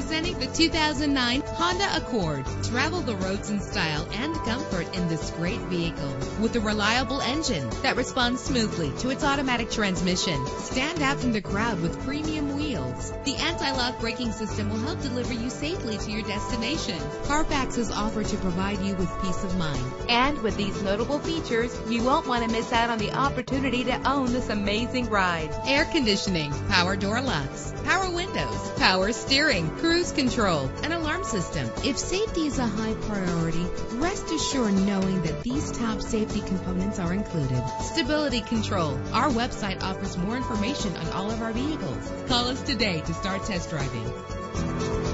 Presenting the 2009 Honda Accord. Travel the roads in style and comfort in this great vehicle with a reliable engine that responds smoothly to its automatic transmission. Stand out from the crowd with premium wheels. The anti-lock braking system will help deliver you safely to your destination. Carfax is offered to provide you with peace of mind. And with these notable features, you won't want to miss out on the opportunity to own this amazing ride. Air conditioning, power door locks, power windows, power steering, cruise control, an alarm system. If safety is a high priority, rest assured knowing that these top safety components are included. Stability control. Our website offers more information on all of our vehicles. Call us today to start test driving.